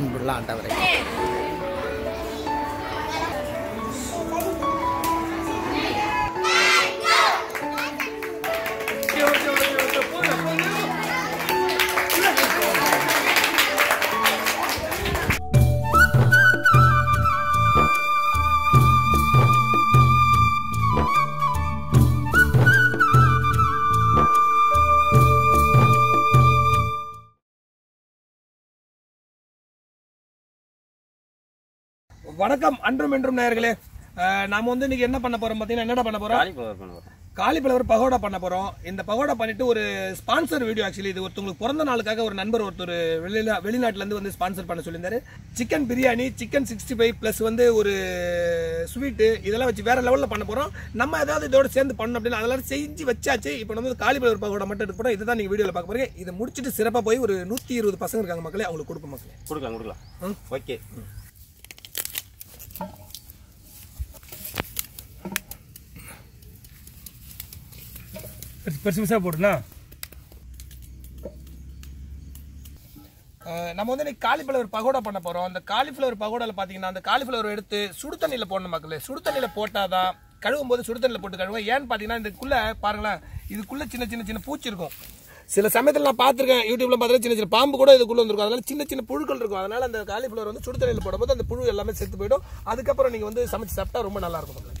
அன்புள்ள ஆண்டவரை. வணக்கம் அன்றும் என்றும் நேயர்களே. நாம வந்து இன்னைக்கு என்ன பண்ண போறோம் பாத்தீங்கன்னா என்னடா பண்ண போறோம்? காலிஃப்ளவர் பகோடா பண்ண போறோம். இந்த பகோடா பண்ணிட்டு ஒரு ஸ்பான்சர் வீடியோ ஆக்சுவலி இது ஒருத்தவங்களுக்கு பிறந்த நாளுக்காக ஒரு நண்பர் ஒருத்தர் வெளியில வெளிநாட்டுல இருந்து வந்து ஸ்பான்சர் பண்ண சொல்லியிருந்தாரு. Chicken biryani chicken sixty five plus வந்து ஒரு ஸ்வீட்டு இதெல்லாம் வச்சு வேற லெவல்ல பண்ண போறோம். நம்ம ஏதாவது இதோட சேர்ந்து பண்ணணும் அப்படின்னு அதெல்லாம் செஞ்சு வச்சாச்சு. இப்போ நம்ம வந்து காலிஃபிளவர் பகோடா மட்டும் எடுத்து போறோம். இதுதான் நீங்க வீடியோல பார்க்க போறீங்க. இதை முடிச்சிட்டு சிறப்பா போய் ஒரு நூத்தி இருபது பசங்க இருக்காங்க மக்களே அவங்களுக்கு கொடுப்போம் மக்களே. கொடுக்கலாம் கொடுக்கலாம். ஓகே பெருசு பெருசாக போடுனா நம்ம வந்து இன்னைக்கு காலிஃப்ளவர் பகோடா பண்ண போகிறோம் அந்த காலிஃப்ளவர் பகோடாவில் பார்த்தீங்கன்னா அந்த காலிஃப்ளவர் எடுத்து சுடு தண்ணியில் போடணும் மக்களே. சுடு போட்டால் தான் கழுவும் போது சுடு தண்ணியில் போட்டு கழுவும் ஏன்னு பார்த்தீங்கன்னா இதுக்குள்ளே பாருங்களேன் இதுக்குள்ளே சின்ன சின்ன சின்ன பூச்சி இருக்கும். சில சமயத்தில் நான் பார்த்துருக்கேன் யூடியூப்ல பார்த்தீங்கன்னா சின்ன சின்ன பாம்பு கூட இதுக்குள்ள வந்துருக்கும். அதனால சின்ன சின்ன புழுக்கள் இருக்கும். அதனால அந்த காலிஃப்ளவர் வந்து சுடு தண்ணியில் போடும்போது அந்த புழு எல்லாமே செத்து போயிடும். அதுக்கப்புறம் நீங்கள் வந்து சமைச்சு சாப்பிட்டா ரொம்ப நல்லா இருக்கும்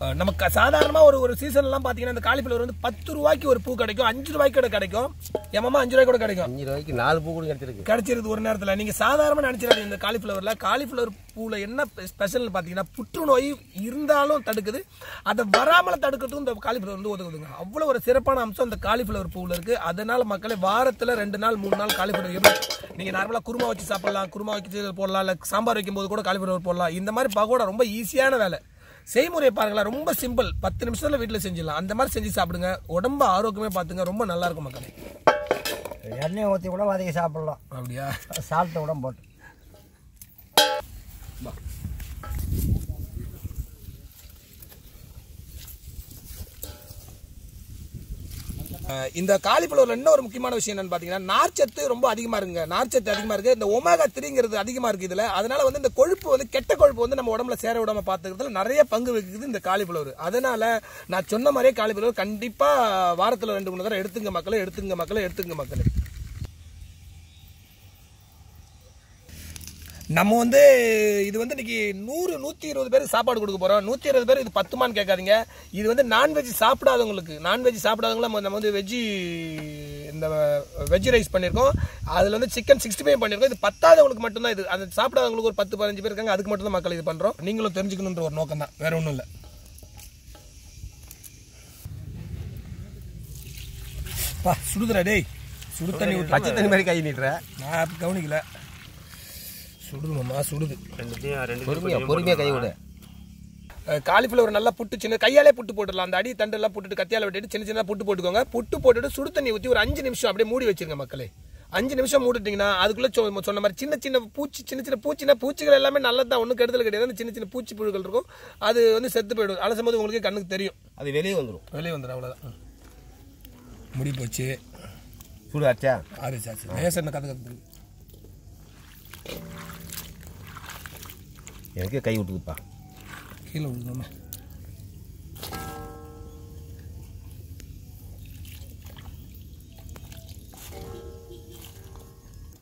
நமக்கு சாதாரணமா ஒரு ஒரு சீசன்லாம் பாத்தீங்கன்னா இந்த காலிஃபிளவர் வந்து பத்து ரூபாய்க்கு ஒரு பூ கிடைக்கும் அஞ்சு ரூபாய்க்கு கூட கிடைக்கும். எம்மா அஞ்சு ரூபாய்க்கு கூட கிடைக்கும். அஞ்சு ரூபாய்க்கு நாலு பூ கூட கிடைச்சிருக்கு. கிடைச்சிருது ஒரு நேரத்துல. நீங்க சாதாரணமா நினைச்சிடாதீங்க இந்த காலிஃபிளவர்ல காலிஃபிளவர் பூல என்ன ஸ்பெஷல் பாத்தீங்கன்னா புற்றுநோய் இருந்தாலும் தடுக்குது. அதை வராமல தடுக்கிறதுக்கும் இந்த காலிஃபிளவர் வந்து உதவுதுங்க. அவ்வளவு ஒரு சிறப்பான அம்சம் இந்த காலிஃபிளவர் பூல இருக்கு. அதனால மக்களே வாரத்துல ரெண்டு நாள் மூணு நாள் காலிஃபிளவர் எப்படி? நீங்க நார்மலா குருமா வச்சு சாப்பிடலாம் குருமா வச்சு போடலாம் இல்ல சாம்பார் வைக்கும் போது கூட காலிஃபிளவர் போடலாம். இந்த மாதிரி பகோடா ரொம்ப ஈஸியான வேலை. செய்முறை பாருங்களேன் ரொம்ப சிம்பிள் பத்து நிமிஷத்துல வீட்டில் செஞ்சிடலாம். அந்த மாதிரி செஞ்சு சாப்பிடுங்க. உடம்ப ஆரோக்கியமே பார்த்துங்க. ரொம்ப நல்லா இருக்கும் மக்களே. எண்ணெய் ஊற்றி கூட வதக்கி சாப்பிடலாம். அப்படியா? சால்ட்டை கூட போட்டு. இந்த காலிஃபிளவர்ல இன்னொரு ஒரு முக்கியமான விஷயம் என்னன்னு பாத்தீங்கன்னா நார்ச்சத்து ரொம்ப அதிகமா இருக்குங்க. நார்ச்சத்து அதிகமா இருக்கு. இந்த ஒமேகா த்ரீங்கிறது அதிகமா இருக்கு இதுல. அதனால வந்து இந்த கொழுப்பு வந்து கெட்ட கொழுப்பு வந்து நம்ம உடம்புல சேர விடாம பாத்துக்கிறதுல நிறைய பங்கு வகிக்குது இந்த காலிஃபிளவர். அதனால நான் சொன்ன மாதிரியே காலிஃபிளவர் கண்டிப்பா வாரத்துல ரெண்டு மூணு தடவை எடுத்துங்க மக்களை எடுத்துங்க மக்களை எடுத்துங்க மக்களை. நம்ம வந்து இது வந்து இன்னைக்கு நூறு நூற்றி இருபது பேருக்கு சாப்பாடு கொடுக்க போகிறோம் நூற்றி இருபது பேர் இது பத்துமான்னு கேட்காதீங்க. இது வந்து நான்வெஜ் சாப்பிடாதவங்களுக்கு நான்வெஜ் சாப்பிடாதவங்கள நம்ம வந்து வெஜ்ஜி இந்த வெஜ் ரைஸ் பண்ணியிருக்கோம் அதில் வந்து சிக்கன் சிக்ஸ்டி ஃபைவ் பண்ணியிருக்கோம் இது பத்தாதவங்களுக்கு மட்டும்தான் இது. அது சாப்பிடாதவங்களுக்கு ஒரு பத்து பதினஞ்சு பேர் இருக்காங்க. அதுக்கு மட்டும் தான் மக்கள் இது பண்ணுறோம் நீங்களும் தெரிஞ்சுக்கணுன்ற ஒரு நோக்கம் தான். வேற ஒன்றும் இல்லை. சுடுதுடா டேய். சுடு தண்ணி. பச்சை தண்ணி மாதிரி கை நீட்டுற. நான் கவனிக்கல. சுடுது மாமா சுடுது. ரெண்டுத்தையும் ரெண்டு பொறுமையா பொறுமையா கை விடு. காலிஃப்ளவர் நல்லா புட்டு சின்ன கையாலே புட்டு போட்டுடலாம். அந்த அடி தண்டெல்லாம் புட்டுட்டு கத்தியால வெட்டிட்டு சின்ன சின்ன புட்டு போட்டுக்கோங்க. புட்டு போட்டுட்டு சுடு தண்ணி ஊற்றி ஒரு அஞ்சு நிமிஷம் அப்படியே மூடி வச்சிருங்க மக்களே. அஞ்சு நிமிஷம் மூடிட்டீங்கன்னா அதுக்குள்ள சொன்ன மாதிரி சின்ன சின்ன பூச்சி சின்ன சின்ன பூச்சினா பூச்சிகள் எல்லாமே நல்லது தான் ஒன்றும் கெடுதல் கிடையாது. அந்த சின்ன சின்ன பூச்சி புழுக்கள் இருக்கும். அது வந்து செத்து போயிடும். அலசும் போது உங்களுக்கு கண்ணுக்கு தெரியும். அது வெளியே வந்துடும் வெளியே வந்துடும் அவ்வளோதான் முடி போச்சு. சூடு ஆச்சா ஆறு சாச்சு லேசர் என்ன கதை கற்று எனக்கே கை விட்டுக்குப்பா கீழே விழுந்தோமே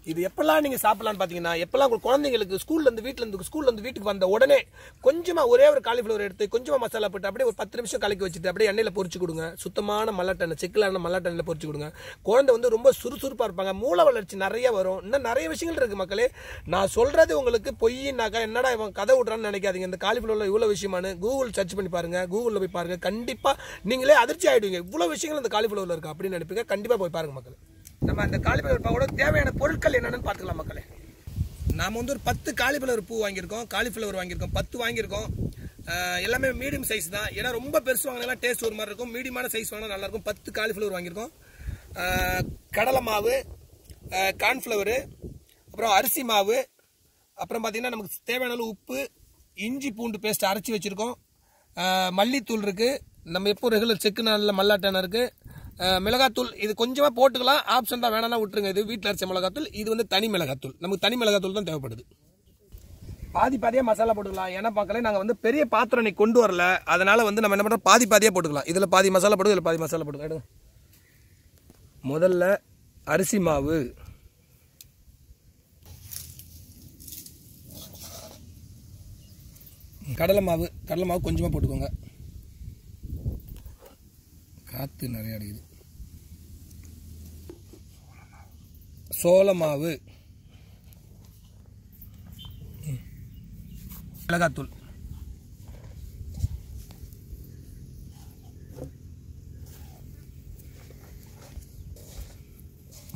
இது எப்பெல்லாம் நீங்க சாப்பிட்லான்னு பாத்தீங்கன்னா எப்பெல்லாம் குழந்தைங்களுக்கு ஸ்கூல்ல இருந்து வீட்ல இருந்து ஸ்கூல்ல இருந்து வீட்டுக்கு வந்த உடனே கொஞ்சமா ஒரே ஒரு காலிஃபிளவர் எடுத்து கொஞ்சமா மசாலா போட்டு அப்படியே ஒரு பத்து நிமிஷம் கலக்கி வச்சுட்டு அப்படியே எண்ணெயில பொறிச்சு கொடுங்க. சுத்தமான மல்லாட்டெண்ணெய் செக்கிலான மல்லாட்டெண்ணெயில பொறிச்சு கொடுங்க. குழந்தை வந்து ரொம்ப சுறுசுறுப்பா இருப்பாங்க. மூளை வளர்ச்சி நிறைய வரும். இன்னும் நிறைய விஷயங்கள் இருக்கு மக்களே. நான் சொல்றது உங்களுக்கு பொய்னாக்கா என்னடா இவன் கதை விடுறான்னு நினைக்காதீங்க. இந்த காலிஃபிளவர்ல இவ்வளவு விஷயமானு கூகுள் சர்ச் பண்ணி பாருங்க. கூகுள்ல போய் பாருங்க. கண்டிப்பா நீங்களே அதிர்ச்சி ஆயிடுவீங்க. இவ்வளவு விஷயங்கள் இந்த காலிஃப்ளவரில் இருக்கு அப்படின்னு நினைப்பீங்க. கண்டிப்பா போய் பாருங்க மக்கள். நம்ம அந்த காலிஃபிளவர் பூவோட தேவையான பொருட்கள் என்னன்னு பார்த்துக்கலாம் மக்களே. நாம் வந்து ஒரு பத்து காலிஃபிளவர் பூ வாங்கியிருக்கோம் காலிஃபிளவர் வாங்கியிருக்கோம் பத்து வாங்கியிருக்கோம். எல்லாமே மீடியம் சைஸ் தான். ஏன்னா ரொம்ப பெருசு வாங்கினா டேஸ்ட் ஒரு மாதிரி இருக்கும். மீடியமான சைஸ் வாங்கினா நல்லா இருக்கும். பத்து காலிஃபிளவர் வாங்கியிருக்கோம். கடலை மாவு கார்ன்ஃப்ளவரு அப்புறம் அரிசி மாவு அப்புறம் பார்த்தீங்கன்னா நமக்கு தேவையான அளவு உப்பு இஞ்சி பூண்டு பேஸ்ட் அரைச்சி வச்சுருக்கோம். மல்லித்தூள் இருக்குது நம்ம எப்போ ரெகுலர் செக்கு நாளில் மல்லாட்டெண்ணெய் இருக்குது மிளகாத்தூள் இது கொஞ்சமாக போட்டுக்கலாம். ஆப்ஷன் தான் வேணாம்னா விட்டுருங்க. இது வீட்டில் அரைச்ச மிளகாத்தூள் இது வந்து தனி மிளகாத்தூள். நமக்கு தனி மிளகாத்தூள் தான் தேவைப்படுது. பாதி பாதியாக மசாலா போட்டுக்கலாம். ஏன்னா பார்க்கல நாங்கள் வந்து பெரிய பாத்திரம் இன்னைக்கு கொண்டு வரல. அதனால் வந்து நம்ம என்ன பண்ணுறோம் பாதி பாதியாக போட்டுக்கலாம். இதில் பாதி மசாலா போட்டு இதில் பாதி மசாலா போட்டுக்கலாம் எடுங்க. முதல்ல அரிசி மாவு. கடலை மாவு கடலை மாவு கொஞ்சமாக போட்டுக்கோங்க. காற்று நிறையா அடிக்குது. சோளமாவு மிளகாத்தூள்.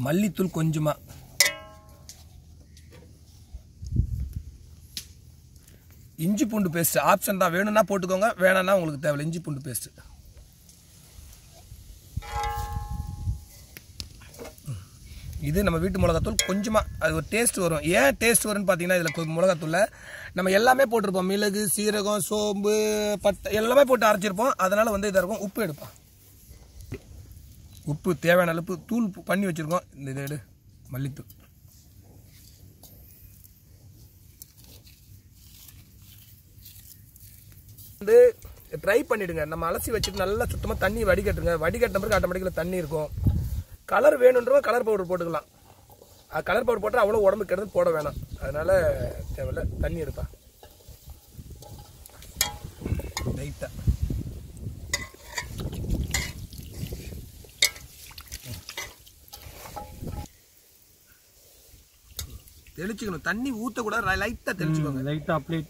மல்லித்தூள் கொஞ்சமா. இஞ்சி பூண்டு பேஸ்ட் ஆப்ஷன் தான். வேணும்னா போட்டுக்கோங்க வேணாம்னா உங்களுக்கு தேவையில்லை. இஞ்சி பூண்டு பேஸ்ட் இது நம்ம வீட்டு மிளகாத்தூள் கொஞ்சமாக அது ஒரு டேஸ்ட் வரும். ஏன் டேஸ்ட் வரும்னு பார்த்தீங்கன்னா இதில் மிளகாத்தூளில் நம்ம எல்லாமே போட்டிருப்போம். மிளகு சீரகம் சோம்பு பட்டை எல்லாமே போட்டு அரைச்சிருப்போம். அதனால் வந்து இதாக இருக்கும். உப்பு எடுப்போம். உப்பு தேவையான அளவு தூள் பண்ணி வச்சுருக்கோம். இந்த இதை எடு. மல்லித்தூள். வந்து ட்ரை பண்ணிவிடுங்க நம்ம அலசி வச்சுட்டு நல்லா சுத்தமாக தண்ணி வடிகட்டுங்க. வடிகட்டின பிறகு ஆட்டோமேட்டிக்கில் தண்ணி இருக்கும். கலர் வேணுன்றவங்க கலர் பவுடர் போட்டுக்கலாம். கலர் பவுடர் போட்டால் அவ்வளோ உடம்பு கெடுது போட வேணாம். அதனால தேவையில்ல தண்ணி எடுப்பா. லைட்டாக தெளிச்சுக்கணும். தண்ணி ஊற்றக்கூடாது லைட்டாக தெளிச்சுக்கோங்க. லைட்டாக அப்ளை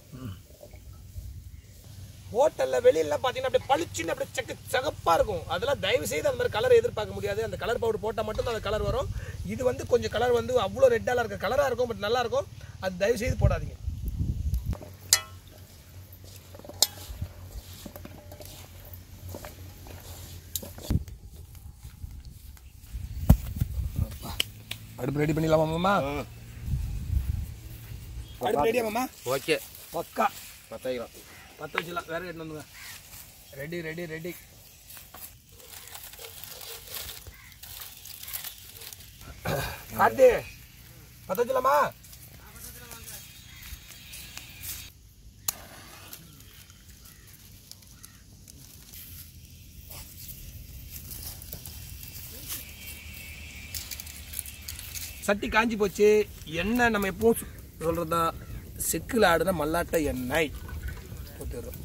ஹோட்டல்ல வெளியில பாத்தீங்கன்னா அப்படியே பளிச்சுன்னு அப்படியே செக்கு சகப்பா இருக்கும். அதெல்லாம் தயவு செய்து அந்த மாதிரி கலர் எதிர்பார்க்க முடியாது. அந்த கலர் பவுடர் போட்டா மட்டும் தான் அந்த கலர் வரும். இது வந்து கொஞ்சம் கலர் வந்து அவ்வளோ ரெட்டால இருக்க. கலரா இருக்கும் பட் நல்லா இருக்கும். அது தயவு செய்து போடாதீங்க. அடுப்பு ரெடி பண்ணிடலாமா மாமா? அடுப்பு ரெடியா மாமா? ஓகே. பக்கா. பத்தாயிரம் பத்து வச்சுலாம் வேற எட்டு வந்துங்க. ரெடி ரெடி ரெடி காட்டு பத்து வச்சுலாமா? சட்டி காஞ்சி போச்சு. எண்ணெய் நம்ம எப்பவும் சொல்கிறது சொல்றதா செக்கில் ஆடுன மல்லாட்டை எண்ணெய். ஊத்திடுறோம்.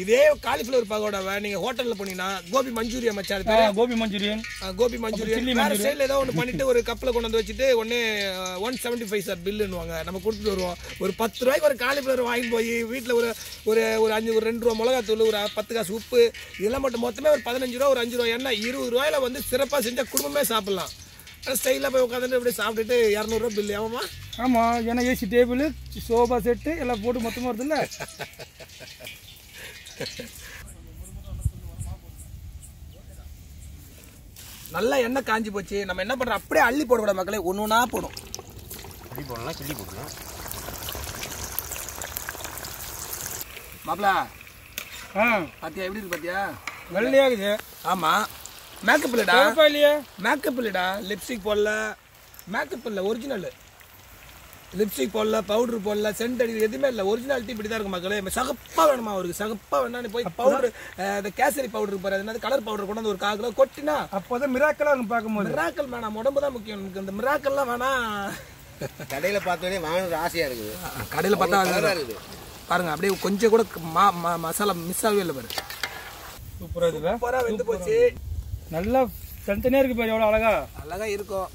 இதே காலிஃப்ளவர் பகோடாவை நீங்க ஹோட்டல்ல போனீங்கன்னா கோபி மஞ்சூரியன் மச்சான் பேரு? கோபி மஞ்சூரியன். கோபி மஞ்சூரியன். வேற சைடுல ஏதோ ஒன்று பண்ணிட்டு ஒரு கப்பில் கொண்டு வந்து வச்சுட்டு ஒன்னே ஒன் செவன்ட்டி ஃபைவ் சார் பில்லுன்னுவாங்க நம்ம கொடுத்துட்டு வருவோம். ஒரு பத்து ரூபாய்க்கு ஒரு காலிஃப்ளவர் வாங்கிட்டு போய் வீட்டில் ஒரு ஒரு ஒரு அஞ்சு ஒரு ரெண்டு ரூபா மிளகாத்தூள் ஒரு பத்து காசு உப்பு இதெல்லாம் மட்டும் மொத்தமே ஒரு பதினஞ்சு ரூபா ஒரு அஞ்சு ரூபா. எண்ணெய் இருபது ரூபாயில வந்து சிறப்பாக செஞ்சால் குடும்பமே சாப்பிடலாம். ஸ்டைலாக போய் உட்காந்துட்டு அப்படியே சாப்பிட்டுட்டு இரநூறுவா பில்லு ஆமாம்மா? ஆமாம் ஏன்னா ஏசி டேபிள் சோஃபா செட்டு எல்லாம் போட்டு மொத்தமாக வருதுல்ல? நல்லா எண்ணெய் காஞ்சி போச்சு. நம்ம என்ன பண்ணுறோம் அப்படியே அள்ளி போடக்கூடாது மக்களே ஒன்று ஒன்றா போடும் கிள்ளி போடலாம் கிள்ளி போடலாம் மாப்பிள ஆ. பாத்தியா? எப்படி இருக்கு பாத்தியா? வெள்ளையாகுது ஆமா. மேக்கப் இல்லடா. இல்லையா? மேக்கப் இல்லடா. லிப்ஸ்டிக் போடல. மேக்கப் இல்ல ஒரிஜினல் லிப்ஸ்டிக் போடல பவுடர் போடல சென்ட் அடி எதுவுமே இல்ல. ஒரிஜினாலிட்டி இப்படி தான் இருக்கு மக்களே. சகப்பா வேணுமா அவருக்கு? சகப்பா வேணா போய் பவுடர் இந்த கேசரி பவுடர் பாரு என்னது கலர் பவுடர் கொண்டு வந்து ஒரு கால் கிலோ கொட்டினா அப்போதான் மிராக்கலாக இருக்கும் பார்க்கும்போது. மிராக்கல் வேணாம். உடம்பு தான் முக்கியம். எனக்கு இந்த மிராக்கல்லாம் வேணாம். கடையில் பார்த்தோன்னே வாங்கணுன்ற ஆசையாக இருக்குது. கடையில பார்த்தா அது கலராக இருக்குது. பாருங்க அப்படியே கொஞ்சம் கூட மா- மா- மசாலா மிஸ் ஆகவே இல்லை பாரு. சூப்பராக இருக்குல்ல சூப்பரா வெந்து போச்சு. நல்லா தனித்தனியாக இருக்கு பாரு எவ்வளோ அழகா. அழகா இருக்கும்.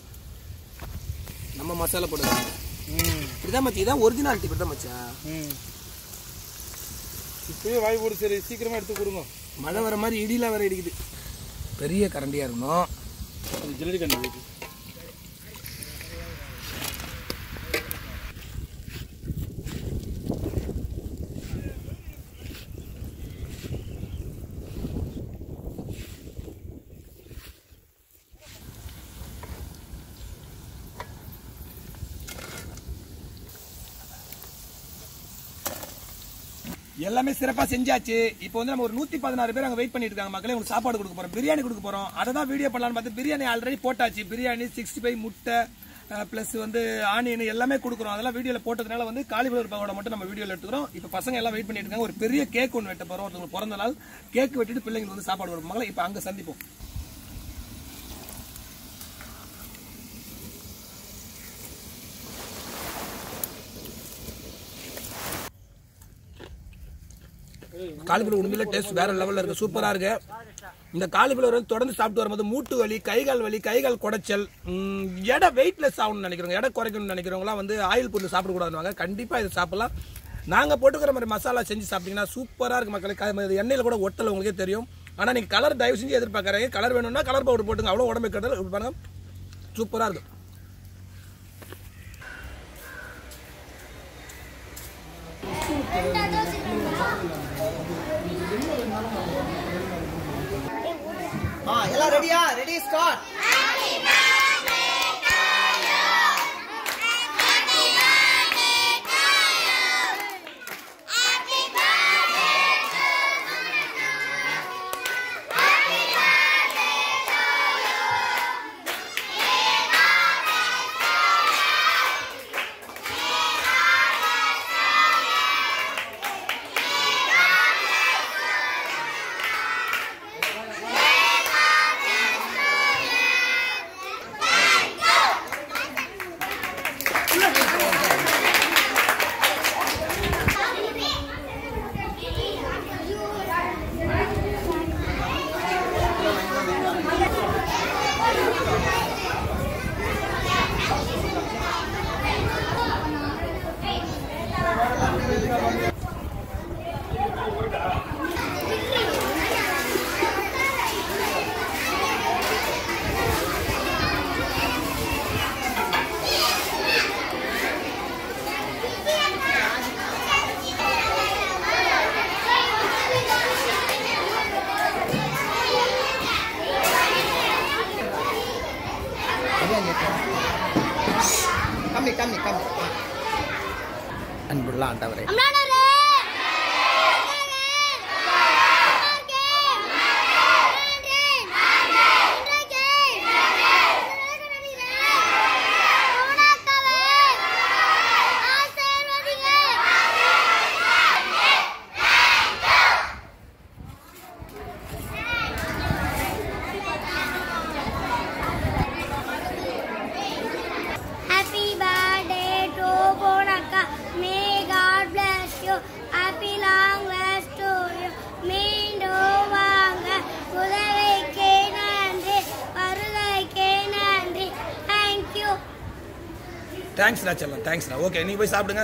நம்ம மசாலா போடுவோம் இப்படிதான் மச்சி இதான் ஒரிஜினாலிட்டி இப்படிதான் மச்சா. ம். இப்பயே வாய் போடு சரி சீக்கிரமாக எடுத்து கொடுங்க. மழை வர மாதிரி இடியில வர இடிக்குது. பெரிய கரண்டியா இருக்கணும். ஜில்லடி கண்டு எல்லாமே சிறப்பா செஞ்சாச்சு. இப்போ வந்து நம்ம ஒரு நூத்தி பதினாறு பேர் அங்க வெயிட் பண்ணிட்டு இருக்காங்க. மக்களே உங்களுக்கு சாப்பாடு கொடுக்க போறோம் பிரியாணி கொடுக்க போறோம். அதை தான் வீடியோ பண்ணலாம்னு பார்த்து பிரியாணி ஆல்ரெடி போட்டாச்சு. பிரியாணி சிக்ஸ்டி ஃபைவ் முட்டை ப்ளஸ் வந்து ஆனியன் எல்லாமே கொடுக்குறோம். அதெல்லாம் வீடியோல போட்டதுனால வந்து காலிஃபிளவர் பகோட மட்டும் நம்ம வீடியோல எடுத்துக்கிறோம். இப்போ பசங்க எல்லாம் வெயிட் பண்ணிட்டு இருக்காங்க. ஒரு பெரிய கேக் ஒன்று வெட்ட போறோம். ஒருத்தவங்க பிறந்த நாள் கேக் வெட்டிட்டு பிள்ளைங்களுக்கு வந்து சாப்பாடு கொடுப்பாங்க இப்போ அங்க சந்திப்போம். காலிஃபிளவர் உண்மையில டேஸ்ட் வேற லெவல்ல இருக்கு. சூப்பரா இருக்கு. இந்த காலிஃபிளவர் வந்து தொடர்ந்து சாப்பிட்டு வரும்போது மூட்டு வலி கைகால் வலி கைகால் குடைச்சல் எடை வெயிட்லெஸ் ஆகணும்னு நினைக்கிறவங்க எடை குறைக்கணும்னு நினைக்கிறவங்களாம் வந்து ஆயில் பொருள் சாப்பிடக்கூடாதுவாங்க கண்டிப்பா இதை சாப்பிடலாம். நாங்கள் போட்டுக்கிற மாதிரி மசாலா செஞ்சு சாப்பிட்டீங்கன்னா சூப்பராக இருக்கு மக்களுக்கு எண்ணெயில் கூட ஒட்டல் உங்களுக்கே தெரியும். ஆனால் நீங்கள் கலர் தயவு செஞ்சு எதிர்பார்க்குறீங்க கலர் வேணும்னா கலர் பவுடர் போட்டுங்க. அவ்வளோ உடம்பு கட்டல் பாருங்க சூப்பராக இருக்கும் ஆ எல்லாம் ரெடியா ready start kami kami kami an berlan tawre தேங்க்ஸ்ண்ணா செல்லம் தேங்க்ஸ்ண்ணா ஓகே நீங்கள் போய் சாப்பிடுங்க.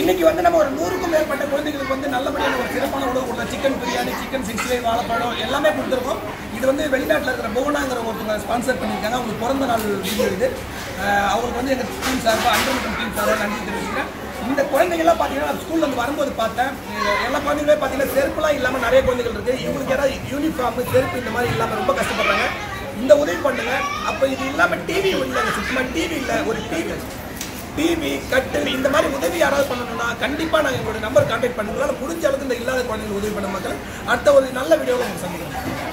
இன்னைக்கு வந்து நம்ம ஒரு நூறுக்கும் மேற்பட்ட குழந்தைகளுக்கு வந்து நல்லபடியான ஒரு சிறப்பான உணவு கொடுத்தோம் chicken biryani chicken sixty five வாழைப்பழம் எல்லாமே கொடுத்துருக்கோம். இது வந்து வெளிநாட்டில் இருக்கிற புவனாங்கிற ஒருத்தவங்க ஸ்பான்சர் பண்ணியிருக்காங்க. அவங்களுக்கு பிறந்த நாள் வீடியோ இது. அவங்களுக்கு வந்து எங்கள் டீம் சார்பாக அண்டர் டீம் சார்பாக நன்றி தெரிவிக்கிறேன் இந்த குழந்தைங்கள்லாம் பார்த்தீங்கன்னா ஸ்கூலில் வந்து வரும்போது பார்த்தேன். எல்லா குழந்தைங்களே பார்த்தீங்கன்னா செருப்புலாம் இல்லாமல் நிறைய குழந்தைகள் இருக்குது இவங்களுக்கு ஏதாவது யூனிஃபார்ம் செருப்பு இந்த மாதிரி இல்லாமல் ரொம்ப கஷ்டப்படுறாங்க. இந்த உதவி பண்ணுங்க. அப்போ இது இல்லாமல் டிவி இல்லை சுத்தமாக டிவி இல்லை ஒரு டிவி டிவி கட்டில் இந்த மாதிரி உதவி யாராவது பண்ணணும்னா கண்டிப்பாக நாங்கள் எங்களோட நம்பர் கான்டாக்ட் பண்ணுறோம் முடிஞ்ச அளவுக்கு இந்த இல்லாத குழந்தைங்களுக்கு உதவி பண்ண மக்கள் அடுத்த ஒரு நல்ல வீடியோவில் நாங்கள் சந்திக்கிறோம்